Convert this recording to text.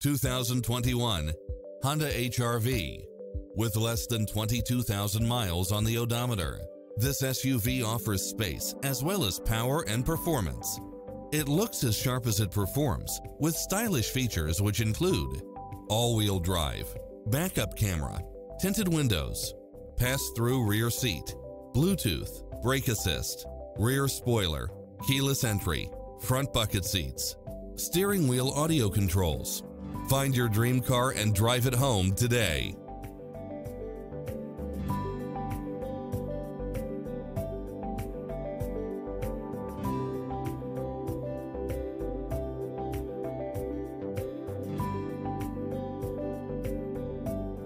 2021 Honda HRV. With less than 22,000 miles on the odometer, this SUV offers space as well as power and performance. It looks as sharp as it performs, with stylish features which include all-wheel drive, backup camera, tinted windows, pass-through rear seat, Bluetooth, brake assist, rear spoiler, keyless entry, front bucket seats, steering wheel audio controls. Find your dream car and drive it home today.